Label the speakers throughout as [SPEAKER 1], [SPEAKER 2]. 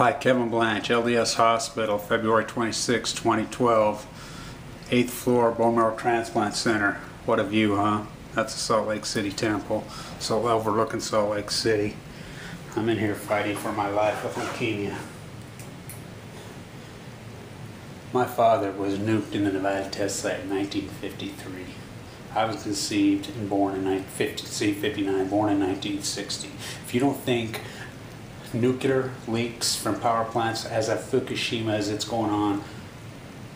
[SPEAKER 1] Hi, Kevin Blanch, LDS Hospital, February 26, 2012. Eighth floor, bone marrow transplant center. What a view, huh? That's the Salt Lake City Temple, so overlooking Salt Lake City. I'm in here fighting for my life with leukemia. My father was nuked in the Nevada test site in 1953. I was conceived and born in 1959, born in 1960. If you don't think nuclear leaks from power plants as at Fukushima as it's going on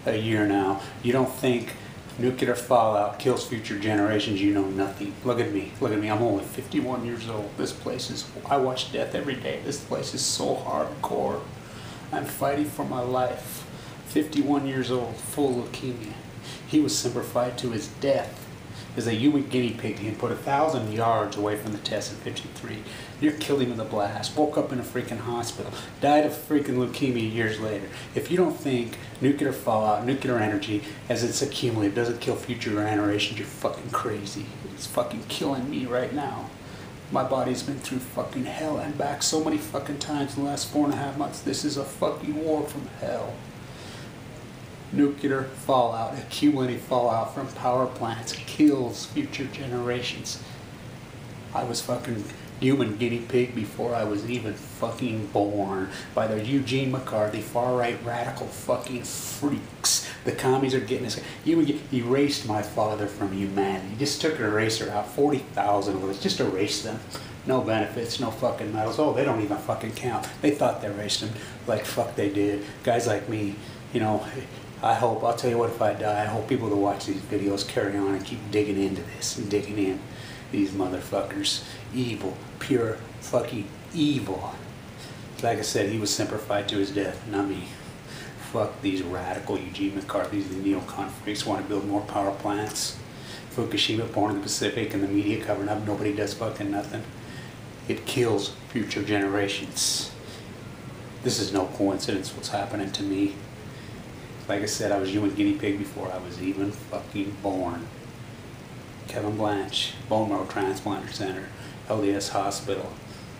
[SPEAKER 1] a year now, you don't think nuclear fallout kills future generations, you know nothing. Look at me, look at me, I'm only 51 years old. This place is, I watch death every day. This place is so hardcore. I'm fighting for my life. 51 years old, full leukemia. He was simplified to his death as a human guinea pig and put a thousand yards away from the test in 53. You're killed him in the blast, woke up in a freaking hospital, died of freaking leukemia years later. If you don't think nuclear fallout, nuclear energy, as it's accumulated, doesn't kill future generations, you're fucking crazy. It's fucking killing me right now. My body's been through fucking hell and back so many fucking times in the last four and a half months. This is a fucking war from hell nuclear fallout, accumulating fallout from power plants kills future generations. I was fucking human guinea pig before I was even fucking born by the Eugene McCarthy far-right radical fucking freaks. The commies are getting us. You erased my father from humanity. You just took an eraser out, 40,000 of us, just erased them. No benefits, no fucking medals. Oh, they don't even fucking count. They thought they erased them like fuck they did. Guys like me, you know, I hope, I'll tell you what, if I die, I hope people that watch these videos carry on and keep digging into this and digging in. These motherfuckers. Evil. Pure fucking evil. Like I said, he was simplified to his death, not me. Fuck these radical Eugene McCarthy's, the neocon freaks want to build more power plants. Fukushima, born in the Pacific, and the media covering up. Nobody does fucking nothing. It kills future generations. This is no coincidence what's happening to me. Like I said, I was human guinea pig before I was even fucking born. Kevin Blanch, Bone Marrow Transplanter Center, LDS Hospital,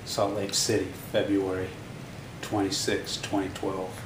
[SPEAKER 1] Salt Lake City, February 26, 2012.